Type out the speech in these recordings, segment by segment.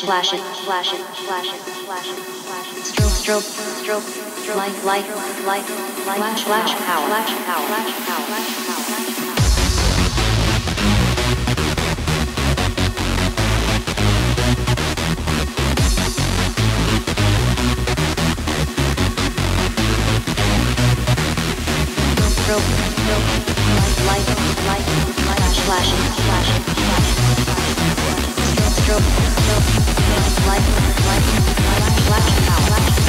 flash, flash, flash, flash, flash, flash, stroke, stroke, stroke, light, light, light, flash, flash, flash, power, flash, power, flash, power, flash, power. Stroke, stroke, light, light, light, flash, flash, flash, flash, flash, stroke, stroke, stroke, light, light, flash, flash, power, flash, power, flash,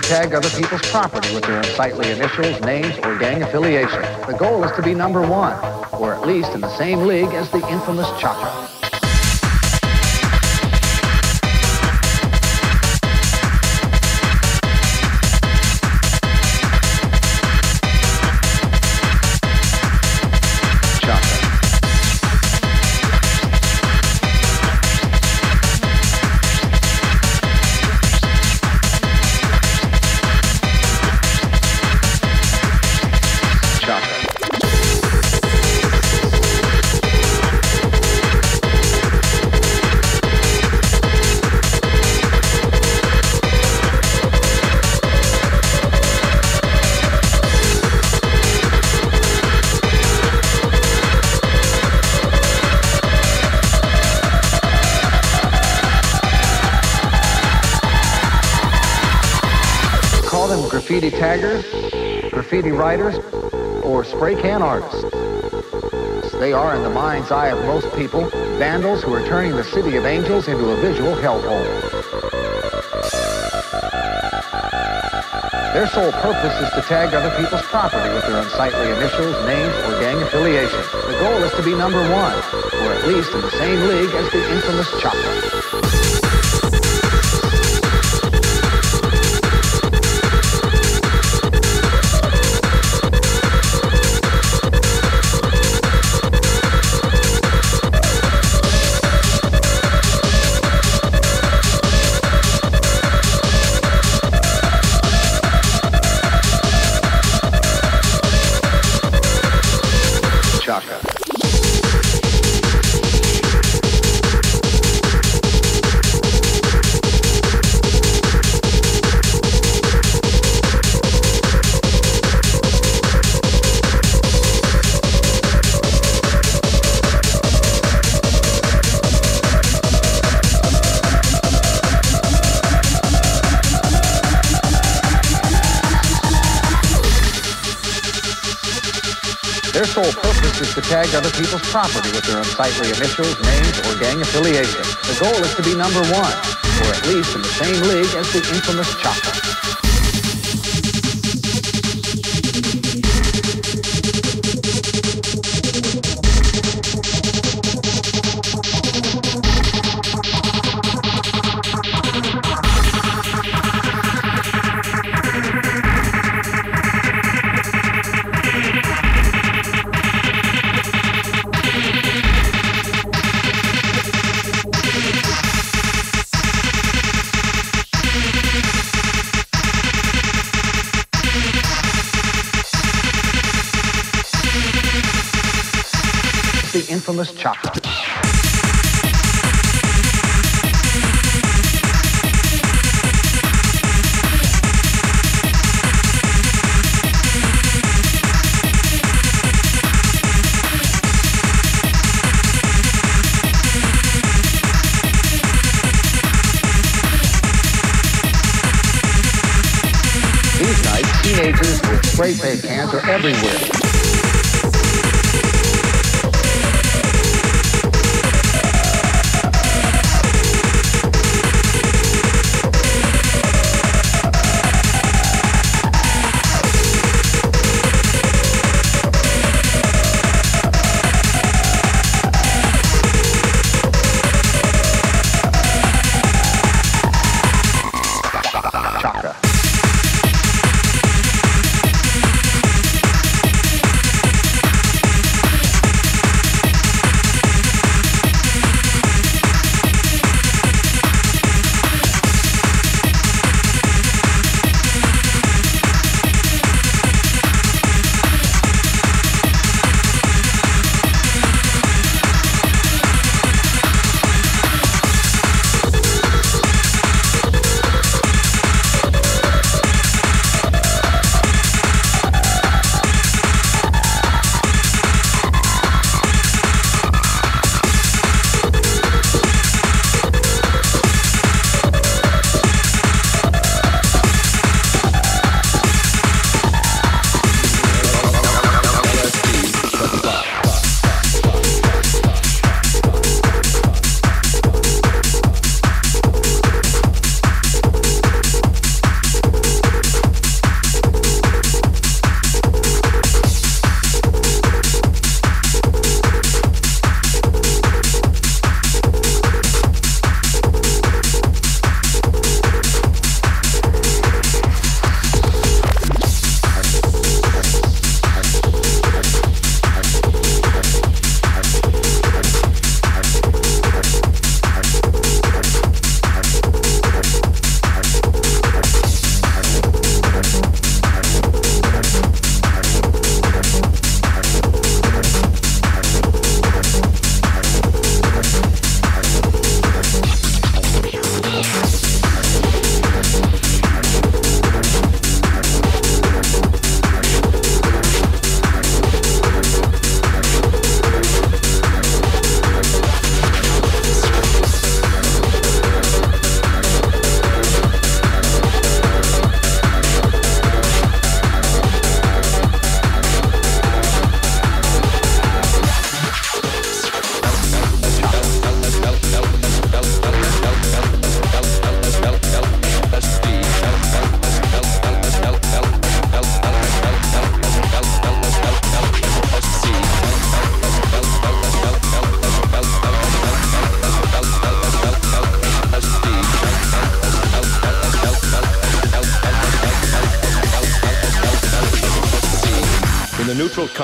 to tag other people's property with their unsightly initials, names, or gang affiliation. The goal is to be number one, or at least in the same league as the infamous Chaka. Writers, or spray can artists. They are, in the mind's eye of most people, vandals who are turning the city of angels into a visual hellhole. Their sole purpose is to tag other people's property with their unsightly initials, names, or gang affiliation. The goal is to be number one, or at least in the same league as the infamous Chaka. Tag other people's property with their unsightly initials, names, or gang affiliation. The goal is to be number one, or at least in the same league as the infamous Chaka.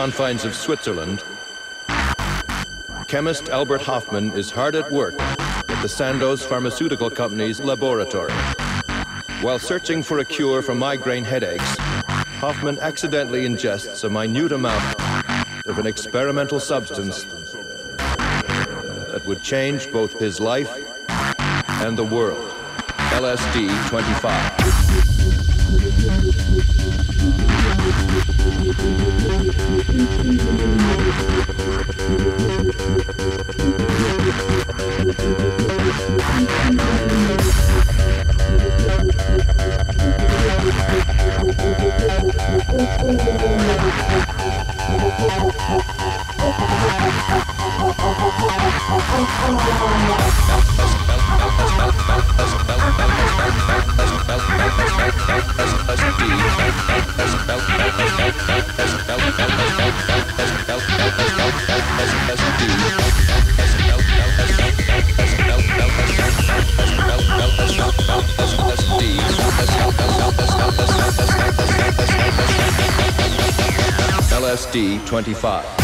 Confines of Switzerland, chemist Albert Hofmann is hard at work at the Sandoz Pharmaceutical Company's laboratory. While searching for a cure for migraine headaches, Hofmann accidentally ingests a minute amount of an experimental substance that would change both his life and the world. LSD 25. Oh, D25.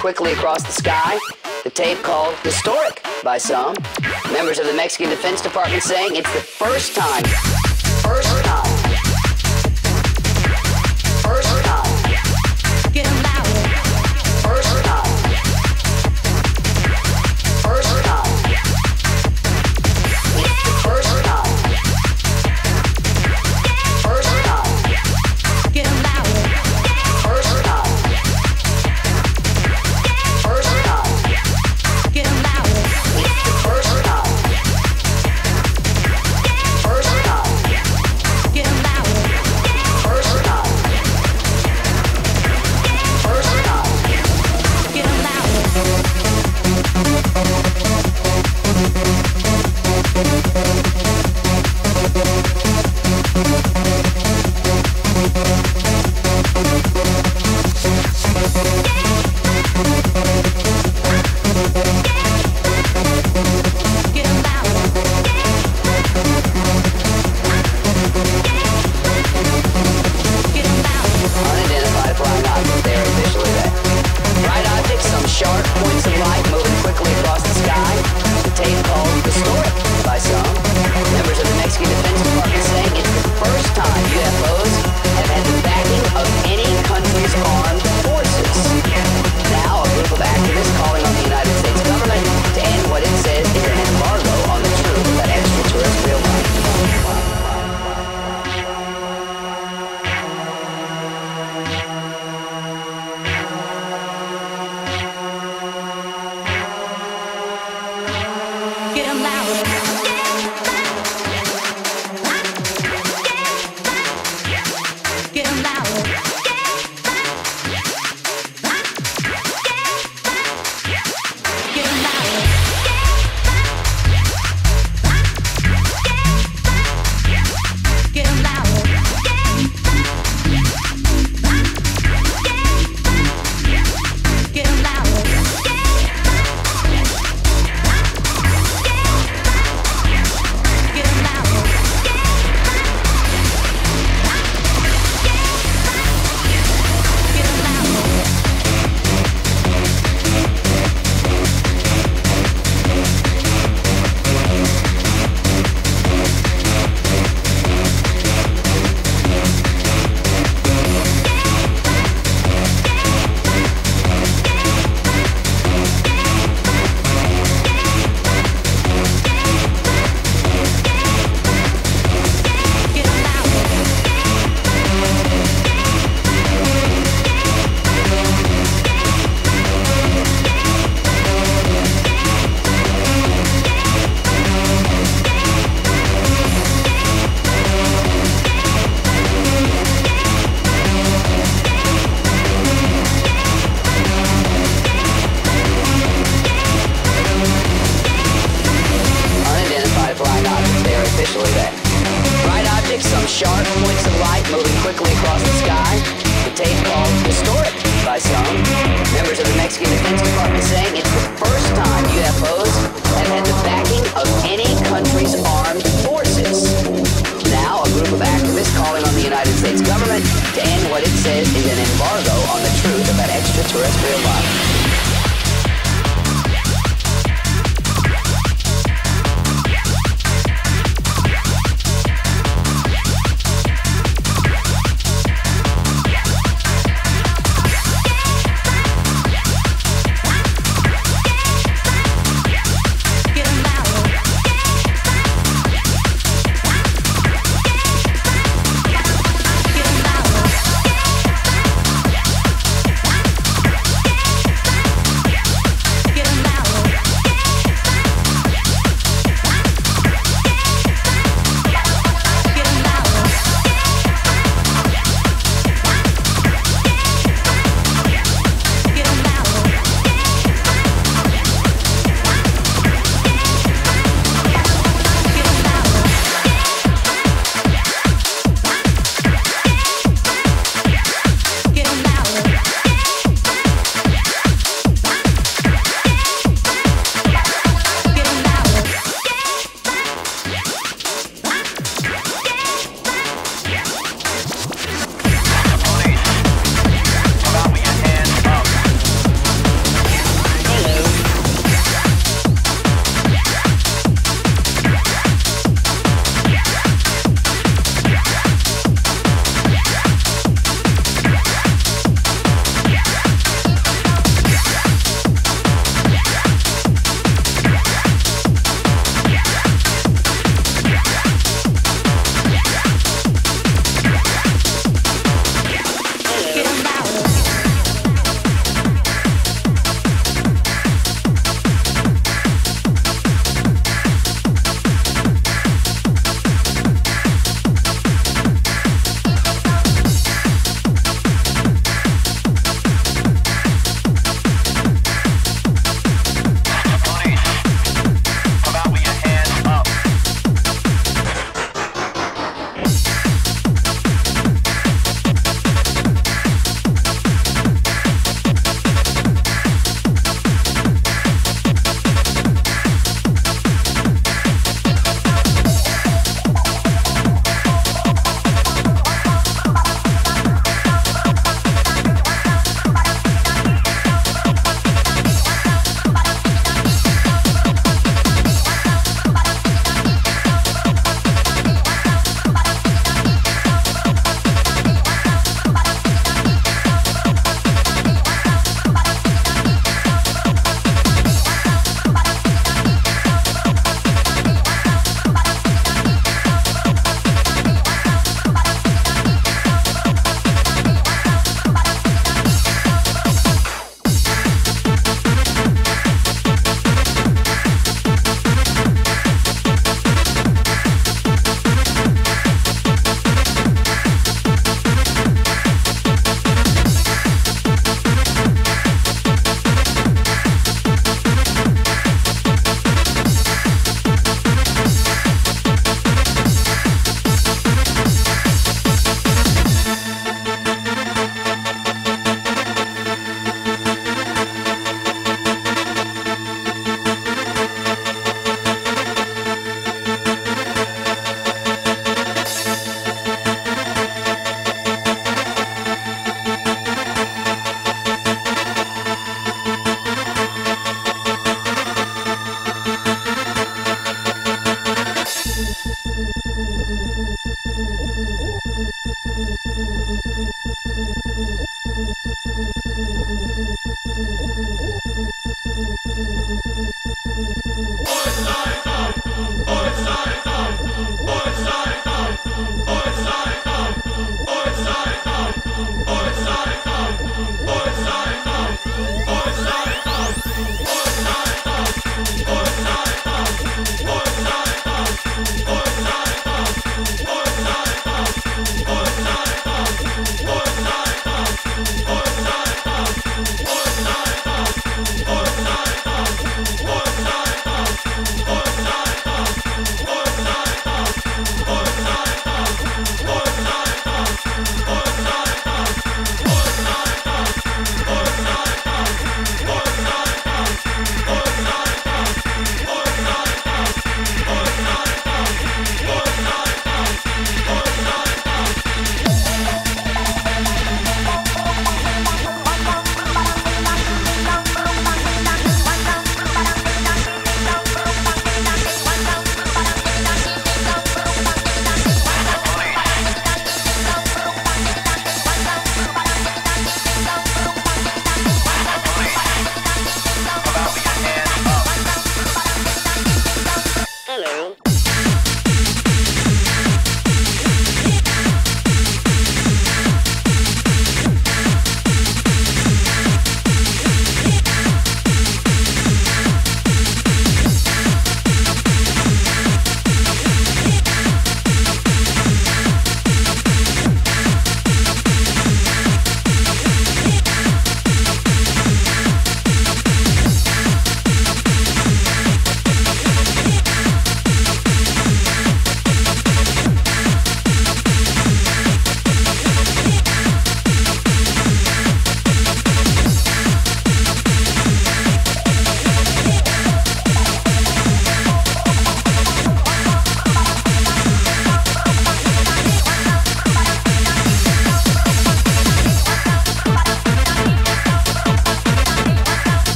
quickly across the sky, the tape called Historic by some. Members of the Mexican Defense Department saying it's the first time